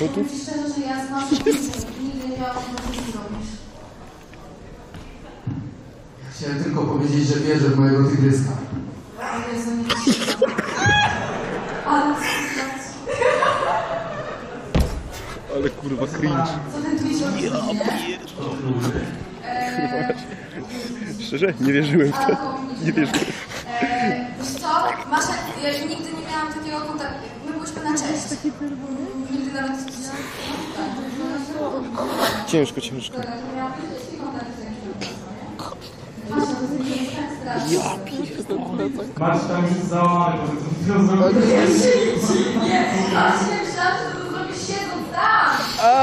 Ja możliwości zrobić. Chciałem tylko powiedzieć, że wierzę w mojego tygryska. Nie Ale Ale kurwa cringe. co ten twój zrobił? Szczerze, nie wierzyłem w to. Nie wierzyłem. E, Wiesz co, Masza, ja nigdy nie miałam takiego kontaktu. Ciężko, ciężko. Nie miałam taki kontakt z jakimś Masza, to jest tak straszne. Marcin tam już to zrobił. Nie,